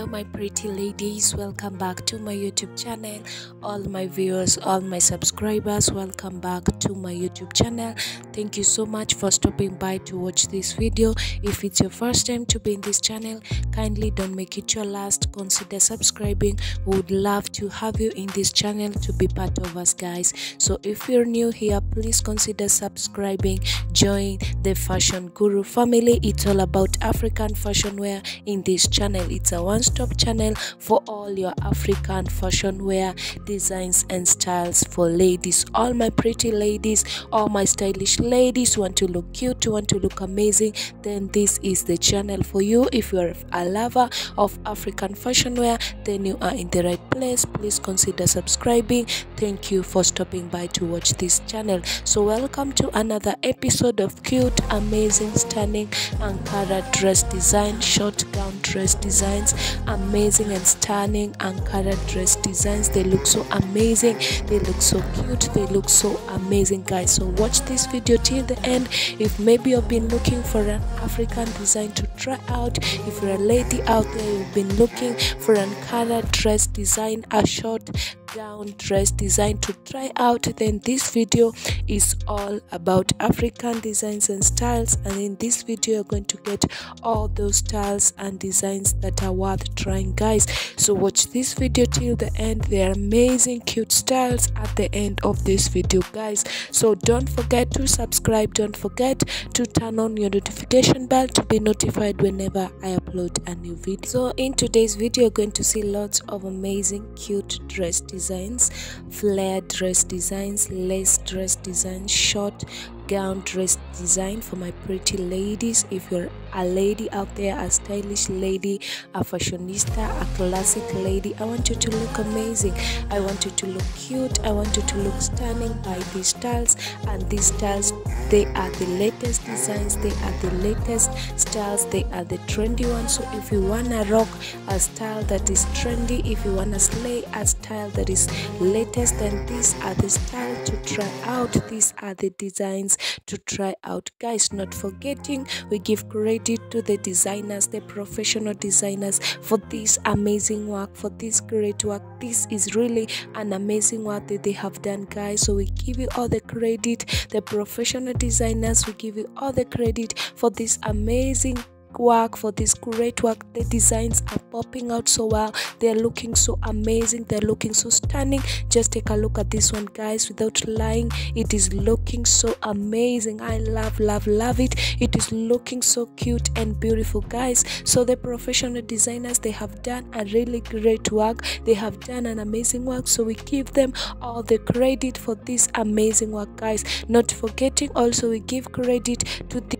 hello my pretty ladies. Welcome back to my youtube channel. All my viewers all my subscribers welcome back to my youtube channel. Thank you so much for stopping by to watch this video. If it's your first time to be in this channel kindly don't make it your last. Consider subscribing. We would love to have you in this channel to be part of us guys. So if you're new here please consider subscribing. Join the fashion guru family. It's all about african fashion wear in this channel. It's a one-stop channel for all your african fashion wear designs and styles for ladies. All my pretty ladies all my stylish ladies want to look cute want to look amazing then this is the channel for you. If you're a lover of african fashion wear then you are in the right place. Please consider subscribing. Thank you for stopping by to watch this channel. So welcome to another episode of cute amazing stunning ankara dress design short gown dress designs amazing and stunning ankara dress designs. They look so amazing. They look so cute. They look so amazing guys. So watch this video till the end. If maybe you've been looking for an african design to try out if you're a lady out there you've been looking for an ankara dress design a short dress design to try out then this video is all about african designs and styles and in this video you're going to get all those styles and designs that are worth trying guys. So watch this video till the end. They're amazing cute styles at the end of this video guys. So don't forget to subscribe. Don't forget to turn on your notification bell to be notified whenever i upload a new video. So in today's video you're going to see lots of amazing cute dress designs flare dress designs lace dress designs short gown dress design for my pretty ladies. If you're a lady out there a stylish lady a fashionista a classic lady. I want you to look amazing. I want you to look cute. I want you to look stunning by these styles. And these styles they are the latest designs. They are the latest styles. They are the trendy ones. So if you wanna rock a style that is trendy if you wanna slay a style that is latest then these are the styles to try out. These are the designs to try out. Guys not forgetting we give credit to the designers the professional designers for this amazing work for this great work. This is really an amazing work that they have done guys. So we give you all the credit the professional designers we give you all the credit for this amazing work for this great work. The designs are popping out so well. They're looking so amazing. They're looking so stunning. Just take a look at this one guys. Without lying it is looking so amazing. I love love love it. It is looking so cute and beautiful guys. So the professional designers they have done a really great work. They have done an amazing work. So we give them all the credit for this amazing work guys. Not forgetting also we give credit to the